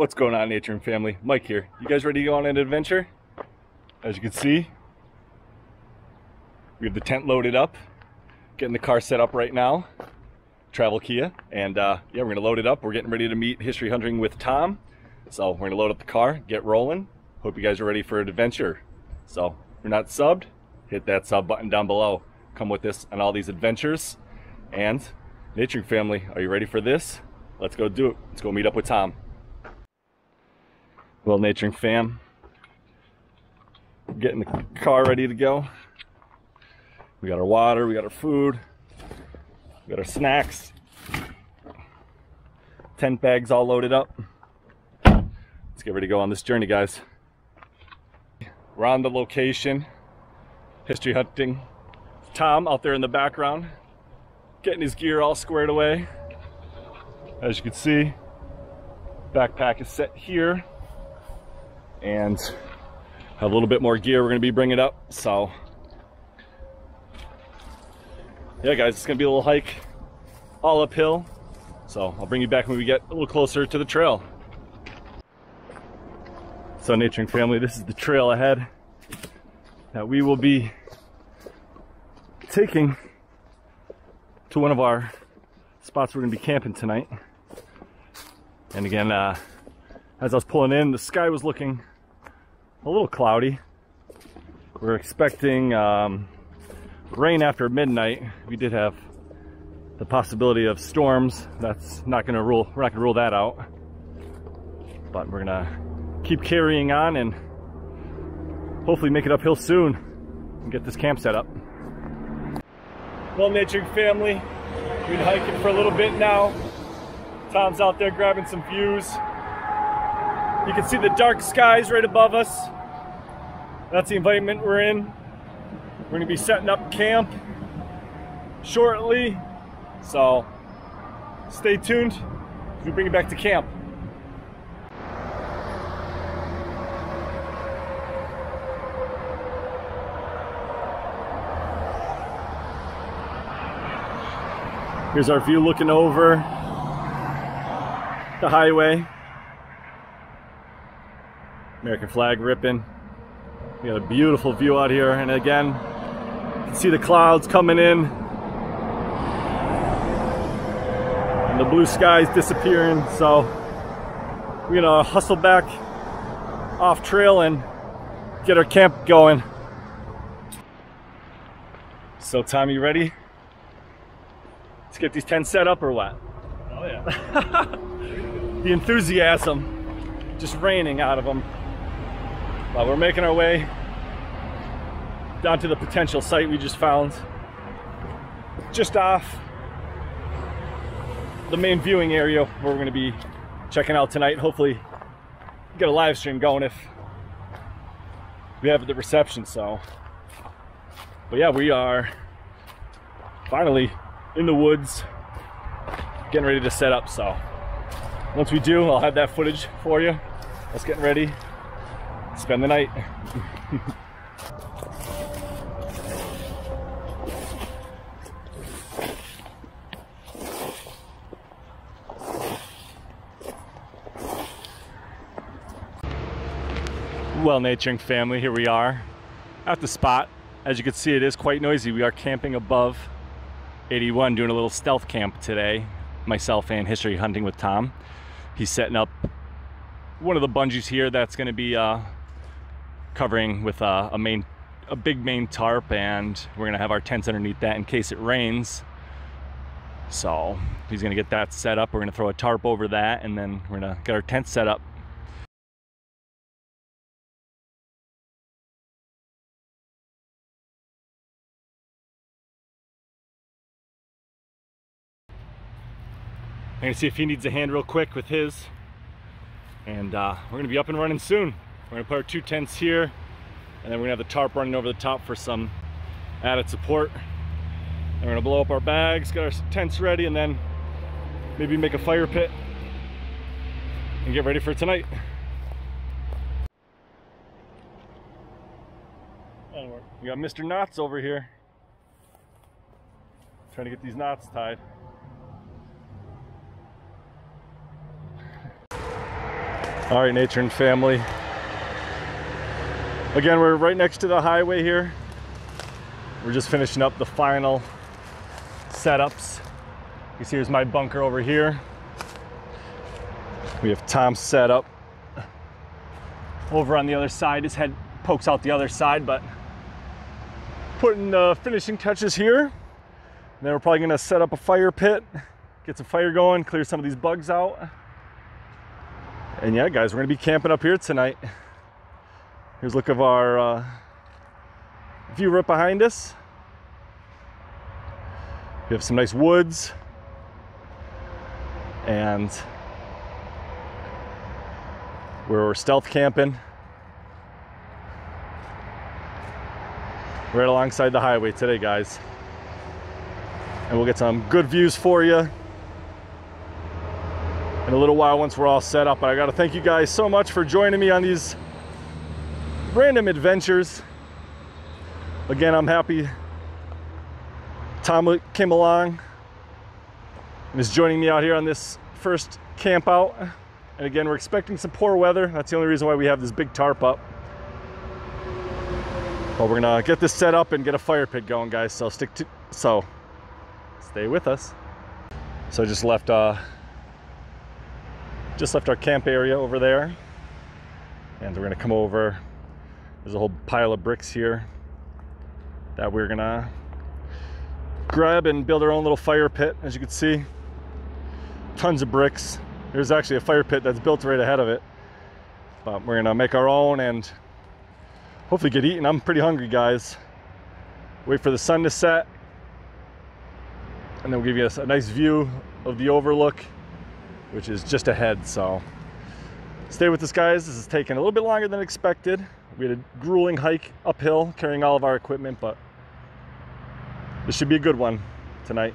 What's going on, Nature and Family? Mike here. You guys ready to go on an adventure? As you can see, we have the tent loaded up, getting the car set up right now. Travel Kia, and uh, yeah, we're gonna load it up. We're getting ready to meet history hunting with Tom. So we're gonna load up the car, get rolling. Hope you guys are ready for an adventure. So if you're not subbed, hit that sub button down below. Come with us on all these adventures. And Nature Family, are you ready for this? Let's go do it. Let's go meet up with Tom. Well, Naturing fam, getting the car ready to go. We got our water, we got our food, we got our snacks. Tent bags all loaded up. Let's get ready to go on this journey, guys. We're on the location, history hunting. Tom out there in the background, getting his gear all squared away. As you can see, backpack is set here and have a little bit more gear we're to be bringing up. So, yeah, guys, it's to be a little hike all uphill. So I'll bring you back when we get a little closer to the trail. So Naturing Family, this is the trail ahead that we will be taking to one of our spots we're to be camping tonight. And again, uh, as I was pulling in, the sky was looking a little cloudy. We're expecting um, rain after midnight. We did have the possibility of storms. That's not to rule. We're not to rule that out. But we're to keep carrying on and hopefully make it uphill soon and get this camp set up. Well, Naturing Family, we've been hiking for a little bit now. Tom's out there grabbing some views. You can see the dark skies right above us. That's the environment we're in. We're gonna be setting up camp shortly. So stay tuned. We bring you back to camp. Here's our view looking over the highway. American flag ripping. We got a beautiful view out here. And again, you can see the clouds coming in. And the blue skies disappearing. So we're gonna hustle back off trail and get our camp going. So Tom, you ready? Let's get these tents set up or what? Oh yeah. the enthusiasm just raining out of them. But we're making our way down to the potential site we just found. Just off the main viewing area where we're gonna be checking out tonight. Hopefully get a live stream going if we have the reception, so. But yeah, we are finally in the woods, getting ready to set up, so. Once we do, I'll have that footage for you. Let's get ready spend the night. well, naturing family, here we are at the spot. As you can see, it is quite noisy. We are camping above 81, doing a little stealth camp today. Myself and history hunting with Tom. He's setting up one of the bungees here that's going to be uh, covering with a, a main a big main tarp and we're gonna have our tents underneath that in case it rains. So he's gonna get that set up. We're gonna throw a tarp over that and then we're gonna get our tent set up. I'm gonna see if he needs a hand real quick with his. And uh, we're gonna be up and running soon we're gonna put our two tents here and then we're gonna have the tarp running over the top for some added support. And we're gonna blow up our bags, get our tents ready, and then maybe make a fire pit and get ready for tonight. We got Mr. Knots over here. Trying to get these knots tied. All right, nature and family. Again, we're right next to the highway here. We're just finishing up the final setups. You see, here's my bunker over here. We have Tom set up over on the other side. His head pokes out the other side, but putting the finishing touches here. And then we're probably gonna set up a fire pit, get some fire going, clear some of these bugs out. And yeah, guys, we're gonna be camping up here tonight. Here's a look of our uh, view right behind us. We have some nice woods and we're stealth camping right alongside the highway today, guys. And we'll get some good views for you in a little while once we're all set up. But I got to thank you guys so much for joining me on these random adventures. Again, I'm happy Tom came along and is joining me out here on this first camp out. And again, we're expecting some poor weather. That's the only reason why we have this big tarp up. But we're gonna get this set up and get a fire pit going, guys. So stick to, so stay with us. So just left, uh, just left our camp area over there. And we're gonna come over. There's a whole pile of bricks here that we're gonna grab and build our own little fire pit, as you can see. Tons of bricks. There's actually a fire pit that's built right ahead of it. But we're gonna make our own and hopefully get eaten. I'm pretty hungry, guys. Wait for the sun to set. And then we'll give you a, a nice view of the overlook, which is just ahead, so. Stay with us, guys. This is taking a little bit longer than expected. We had a grueling hike uphill carrying all of our equipment, but this should be a good one tonight.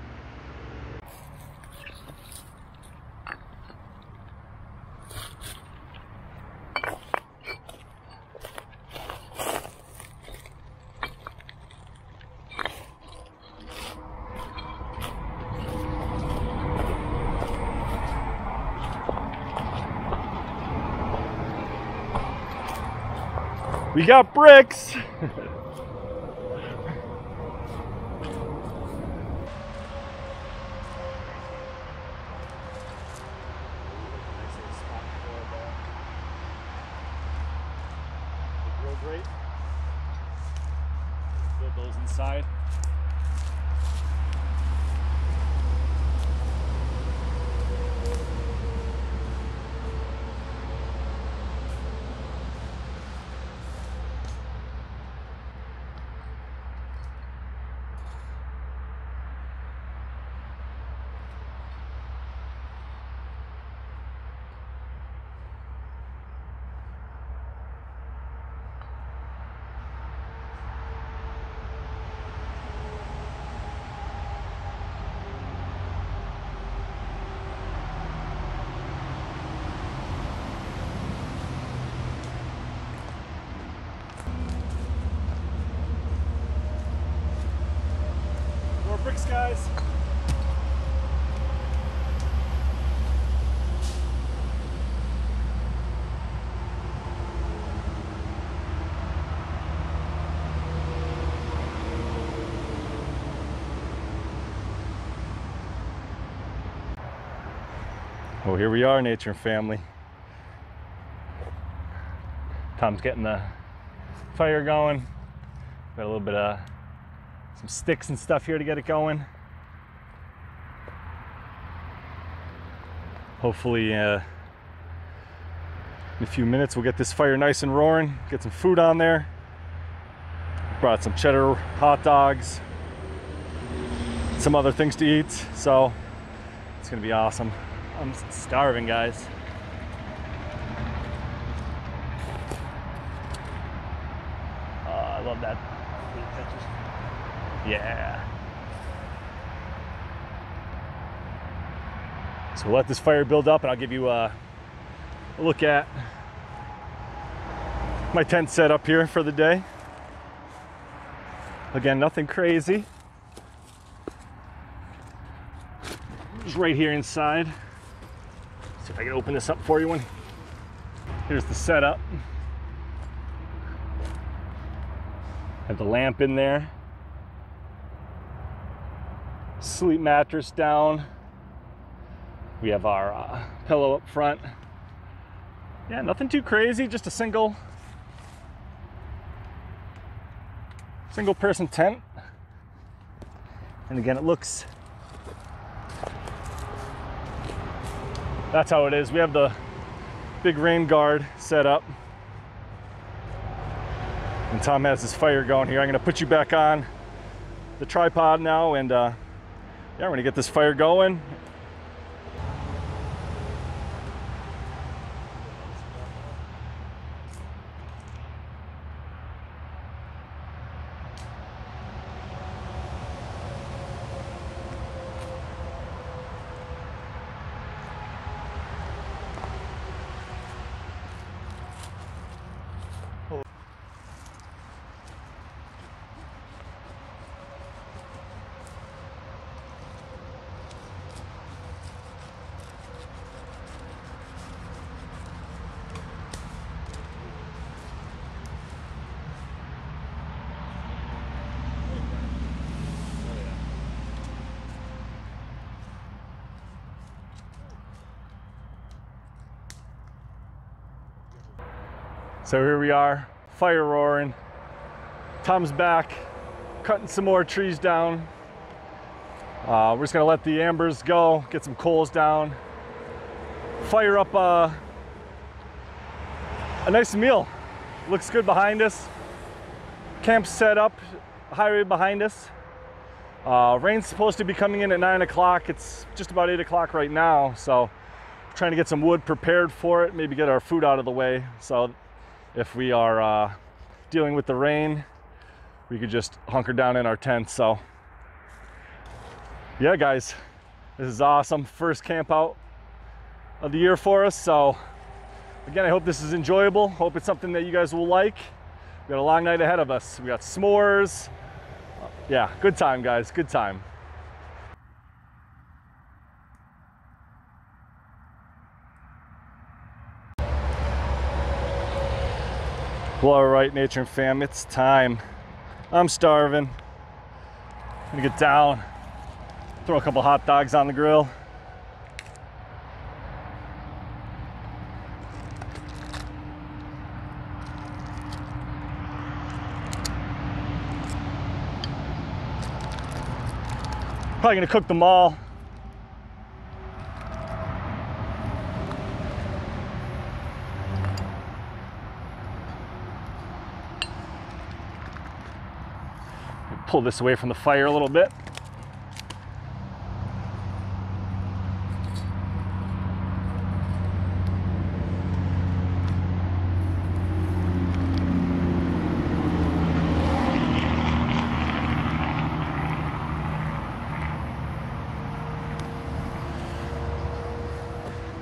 Got bricks. Build those inside. More bricks, guys. Oh, here we are, nature and family. Tom's getting the fire going. Got a little bit of some sticks and stuff here to get it going. Hopefully, uh, in a few minutes, we'll get this fire nice and roaring, get some food on there. Brought some cheddar hot dogs, some other things to eat, so it's gonna be awesome. I'm starving, guys. Oh, I love that. Yeah. So we'll let this fire build up and I'll give you a, a look at my tent set up here for the day. Again, nothing crazy. Just right here inside. I can open this up for you one. Here's the setup. Have the lamp in there. Sleep mattress down. We have our uh, pillow up front. Yeah, nothing too crazy, just a single single person tent. And again, it looks that's how it is. We have the big rain guard set up. And Tom has his fire going here. I'm gonna put you back on the tripod now and uh, yeah, we're gonna get this fire going So here we are, fire roaring. Tom's back, cutting some more trees down. Uh, we're just gonna let the embers go, get some coals down, fire up uh, a nice meal. Looks good behind us. Camp set up, highway behind us. Uh, rain's supposed to be coming in at nine o'clock. It's just about eight o'clock right now. So trying to get some wood prepared for it, maybe get our food out of the way. So if we are uh, dealing with the rain, we could just hunker down in our tent. So yeah, guys, this is awesome. First camp out of the year for us. So again, I hope this is enjoyable. Hope it's something that you guys will like. We got a long night ahead of us. We got s'mores. Yeah, good time, guys. Good time. Well, all right, Nature and Fam, it's time. I'm starving. I'm gonna get down, throw a couple hot dogs on the grill. Probably gonna cook them all. Pull this away from the fire a little bit.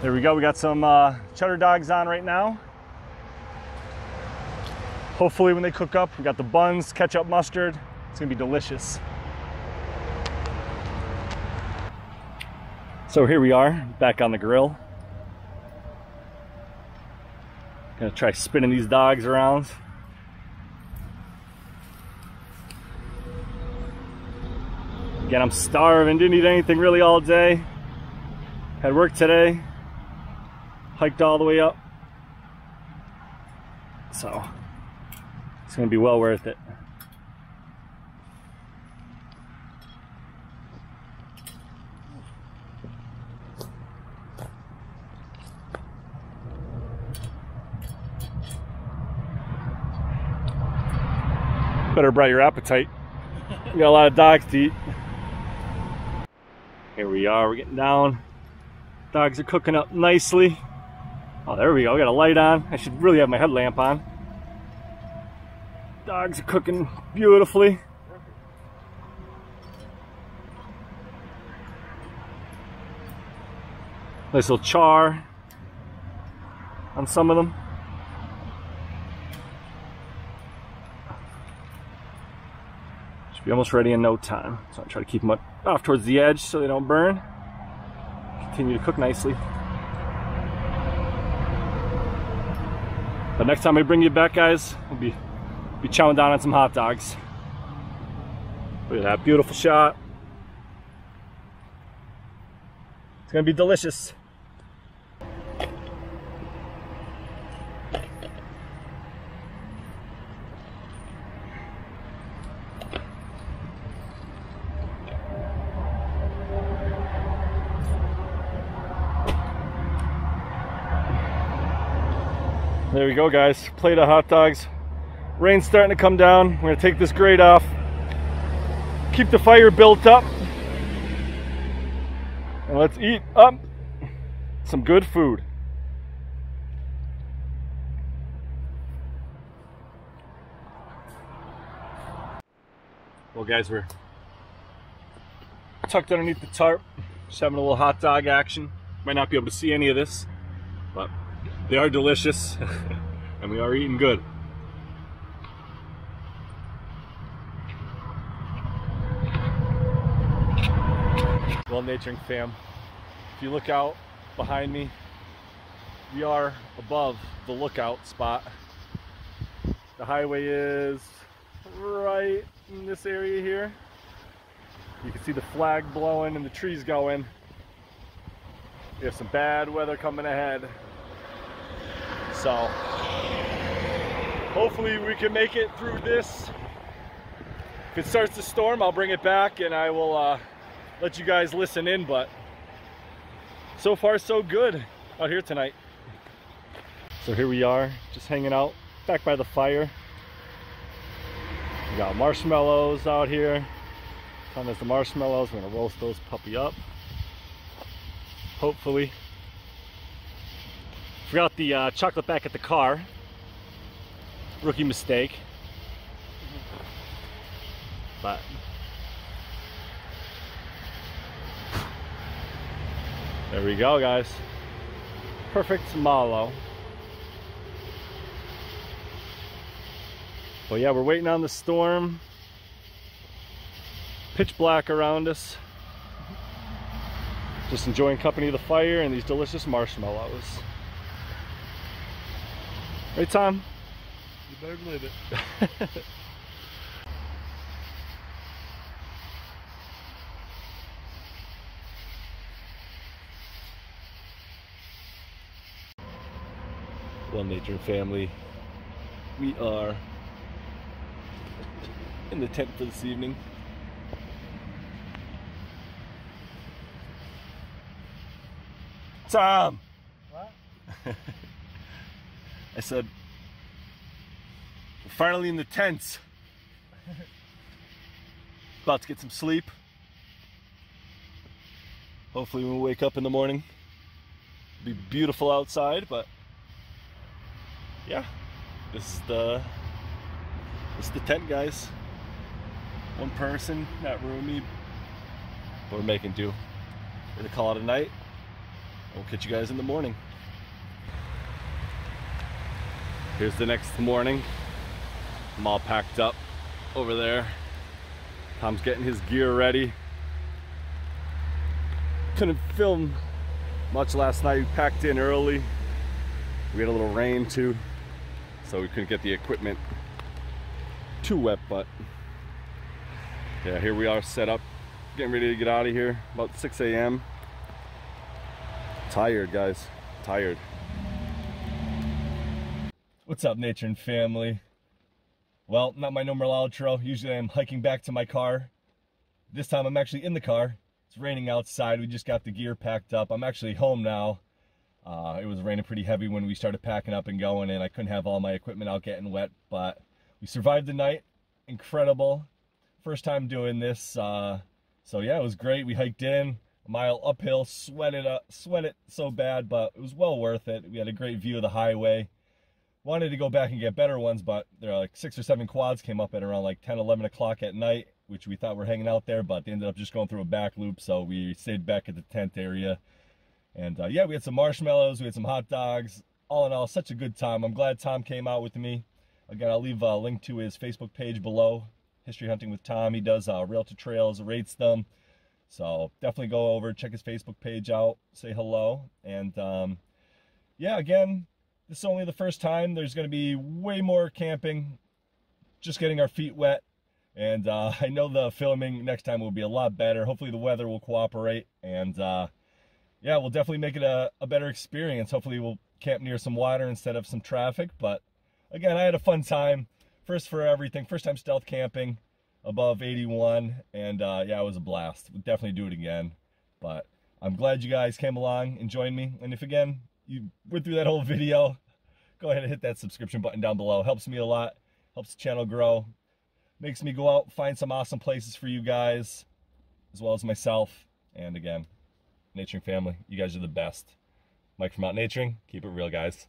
There we go, we got some uh, cheddar dogs on right now. Hopefully when they cook up, we got the buns, ketchup, mustard, it's gonna be delicious. So here we are, back on the grill. Gonna try spinning these dogs around. Again, I'm starving, didn't eat anything really all day. Had work today, hiked all the way up. So, it's gonna be well worth it. Better brought your appetite. We got a lot of dogs to eat. Here we are, we're getting down. Dogs are cooking up nicely. Oh, there we go, we got a light on. I should really have my headlamp on. Dogs are cooking beautifully. Nice little char on some of them. Should be almost ready in no time. So I try to keep them up, off towards the edge so they don't burn. Continue to cook nicely. But next time I bring you back, guys, we'll be, be chowing down on some hot dogs. Look at that beautiful shot. It's gonna be delicious. Go, guys. Plate of hot dogs. Rain's starting to come down. We're gonna take this grate off. Keep the fire built up. And let's eat up some good food. Well, guys, we're tucked underneath the tarp, just having a little hot dog action. Might not be able to see any of this, but they are delicious, and we are eating good. Well, Naturing fam, if you look out behind me, we are above the lookout spot. The highway is right in this area here. You can see the flag blowing and the trees going. We have some bad weather coming ahead. So hopefully we can make it through this. If it starts to storm, I'll bring it back and I will uh, let you guys listen in, but so far so good out here tonight. So here we are, just hanging out back by the fire. We got marshmallows out here. Time is the marshmallows. We're gonna roast those puppy up. Hopefully. Forgot the uh, chocolate back at the car. Rookie mistake. But there we go, guys. Perfect malo. But yeah, we're waiting on the storm. Pitch black around us. Just enjoying company of the fire and these delicious marshmallows. Right, Tom? You better believe it. well, Nature and family, we are in the tent for this evening. Tom! What? I said, finally in the tents. About to get some sleep. Hopefully, when we wake up in the morning, it'll be beautiful outside, but yeah, this is the this is the tent, guys. One person, not roomy, but we're making do. We're gonna call it a night. We'll catch you guys in the morning. Here's the next morning. I'm all packed up over there. Tom's getting his gear ready. Couldn't film much last night. We packed in early. We had a little rain too, so we couldn't get the equipment too wet, but yeah, here we are set up, getting ready to get out of here about 6 a.m. Tired, guys, tired. What's up, nature and family? Well, not my normal outro. Usually I'm hiking back to my car. This time I'm actually in the car. It's raining outside. We just got the gear packed up. I'm actually home now. Uh, it was raining pretty heavy when we started packing up and going, and I couldn't have all my equipment out getting wet, but we survived the night. Incredible. First time doing this. Uh, so yeah, it was great. We hiked in a mile uphill, sweated up, sweated so bad, but it was well worth it. We had a great view of the highway. Wanted to go back and get better ones, but there are like six or seven quads came up at around like 10, 11 o'clock at night, which we thought were hanging out there, but they ended up just going through a back loop. So we stayed back at the tent area. And uh, yeah, we had some marshmallows, we had some hot dogs. All in all, such a good time. I'm glad Tom came out with me. Again, I'll leave a link to his Facebook page below, History Hunting with Tom. He does uh, rail to trails, rates them. So definitely go over, check his Facebook page out, say hello. And um, yeah, again, this is only the first time. There's going to be way more camping, just getting our feet wet. And uh, I know the filming next time will be a lot better. Hopefully the weather will cooperate. And uh, yeah, we'll definitely make it a, a better experience. Hopefully we'll camp near some water instead of some traffic. But again, I had a fun time. First for everything. First time stealth camping above 81. And uh, yeah, it was a blast. We'll definitely do it again. But I'm glad you guys came along and joined me. And if again, you went through that whole video, go ahead and hit that subscription button down below. Helps me a lot. Helps the channel grow. Makes me go out, find some awesome places for you guys, as well as myself. And again, Naturing family, you guys are the best. Mike from Out Naturing, keep it real, guys.